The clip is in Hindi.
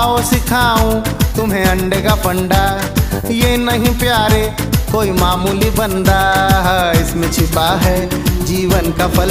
आओ सिखाऊं तुम्हें अंडे का फंडा। ये नहीं प्यारे, कोई मामूली बंदा। हाँ, इसमें छिपा है जीवन का फल।